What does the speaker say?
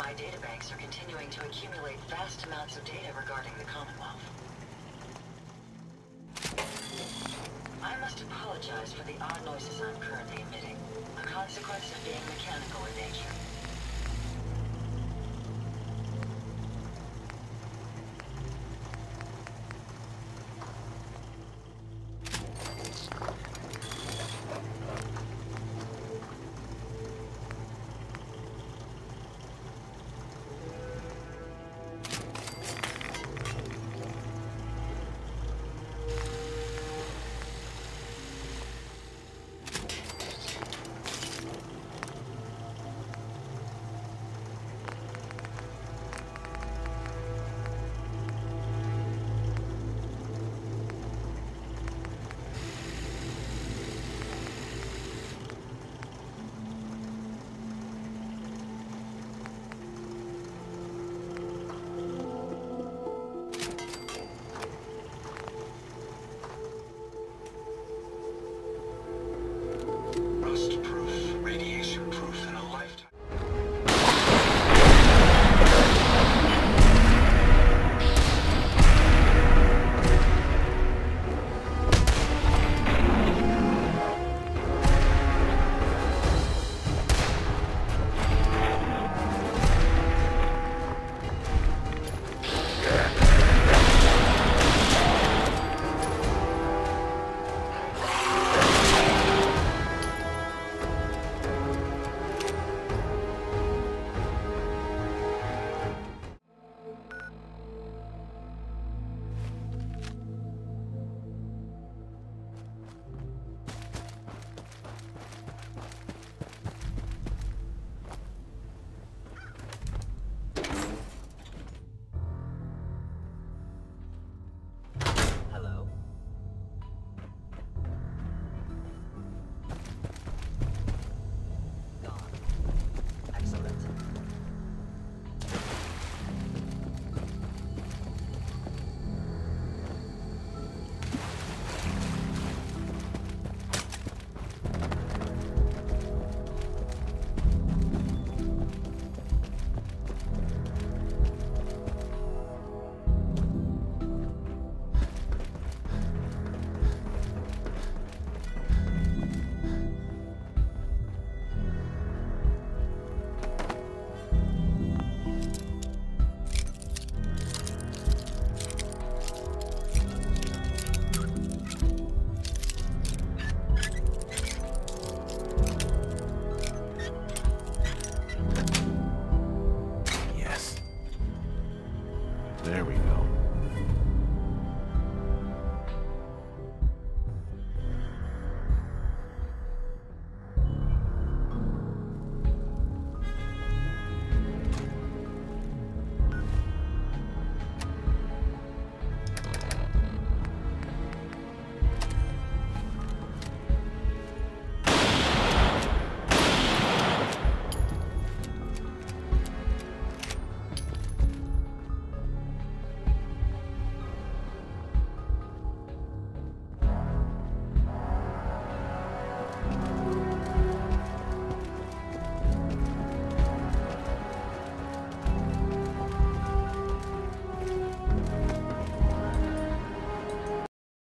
My databanks are continuing to accumulate vast amounts of data regarding the Commonwealth. I must apologize for the odd noises I'm currently emitting, a consequence of being mechanical in nature.